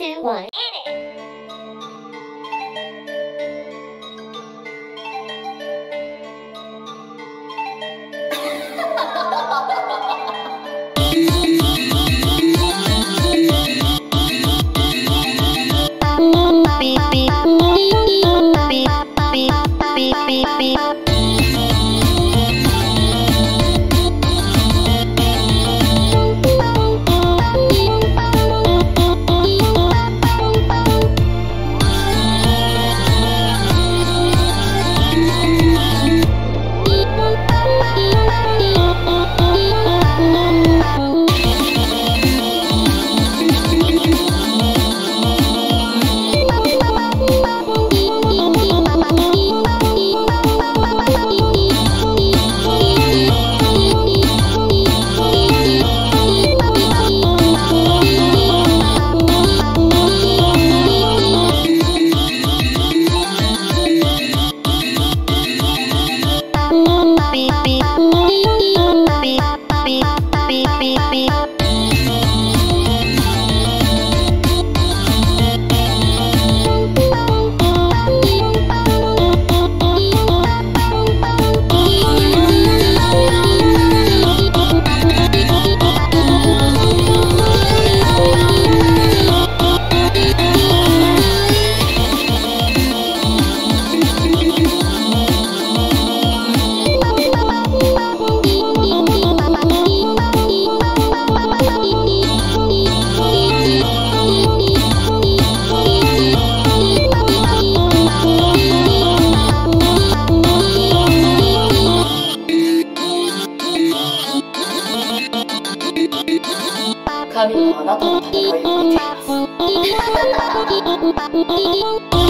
two, one, 神はあなたの戦いを見ています。